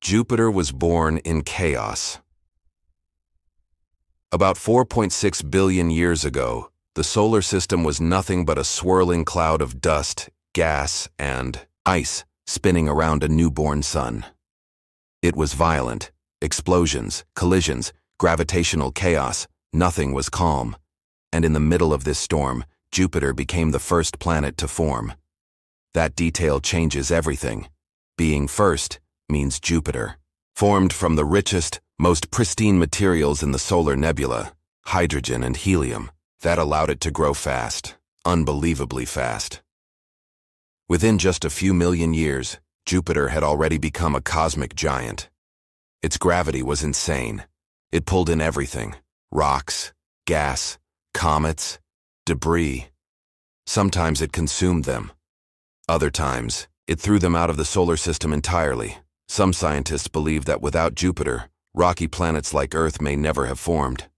Jupiter was born in chaos. About 4.6 billion years ago, the solar system was nothing but a swirling cloud of dust, gas, and ice spinning around a newborn sun. It was violent. Explosions, collisions, gravitational chaos, nothing was calm. And in the middle of this storm, Jupiter became the first planet to form. That detail changes everything. Being first means Jupiter. Formed from the richest, most pristine materials in the solar nebula, hydrogen and helium, that allowed it to grow fast, unbelievably fast. Within just a few million years, Jupiter had already become a cosmic giant. Its gravity was insane. It pulled in everything, rocks, gas, comets, debris. Sometimes it consumed them. Other times, it threw them out of the solar system entirely. Some scientists believe that without Jupiter, rocky planets like Earth may never have formed.